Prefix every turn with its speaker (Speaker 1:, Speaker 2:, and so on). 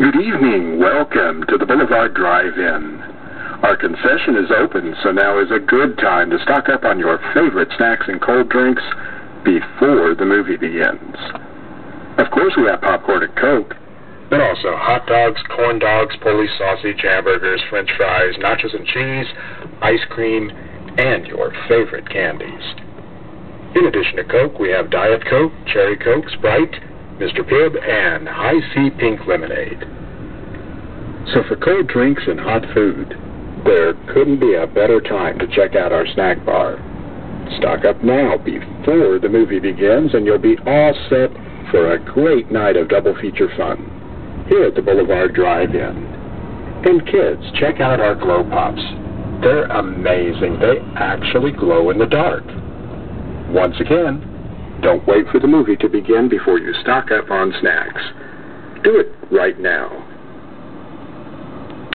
Speaker 1: Good evening. Welcome to the Boulevard Drive-In. Our concession is open, so now is a good time to stock up on your favorite snacks and cold drinks before the movie begins. Of course, we have popcorn and Coke, but also hot dogs, corn dogs, Polish sausage, hamburgers, french fries, nachos and cheese, ice cream, and your favorite candies. In addition to Coke, we have Diet Coke, Cherry Coke, Sprite, Mr. Pibb, and High C Pink Lemonade. So for cold drinks and hot food, there couldn't be a better time to check out our snack bar. Stock up now before the movie begins, and you'll be all set for a great night of double feature fun here at the Boulevard Drive-In. And kids, check out our Glow Pops. They're amazing. They actually glow in the dark. Once again, don't wait for the movie to begin before you stock up on snacks. Do it right now.